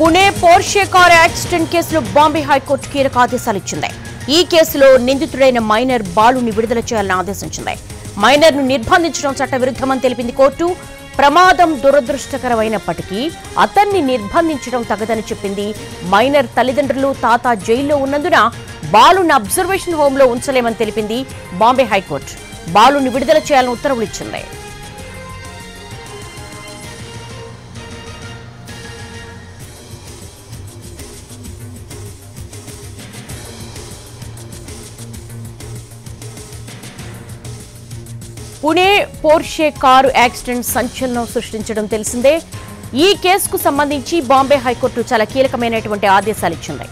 Pune Porsche car accident కేసులో Bombay high court కీలక ఆదేశాలు ఇచ్చింది ఈ కేసులో నిందితుడైన మైనర్ బాలుని విడుదల చేయాలని ఆదేశించింది. మైనర్ను నిర్బంధించడం చట్టవిరుద్ధమని తెలిపింది కోర్టు. ప్రమాదం దురదృష్టకరమైనప్పటికీ అతన్ని నిర్బంధించడం తగదని చెప్పింది మైనర్ తల్లిదండ్రులు తాత జైల్లో ఉన్నందున బాలుని అబ్జర్వేషన్ హోంలో ఉంచలేమని తెలిపింది బాంబే హైకోర్టు. బాలుని విడుదల చేయాలని ఉత్తర్వులు ఇచ్చింది పుణే పోర్షే కారు యాక్సిడెంట్ సంచలనం సృష్టించడం తెలిసిందే. ఈ కేసుకు సంబంధించి బాంబే హైకోర్టు చాలా కీలకమైనటువంటి ఆదేశాలు ఇచ్చింది.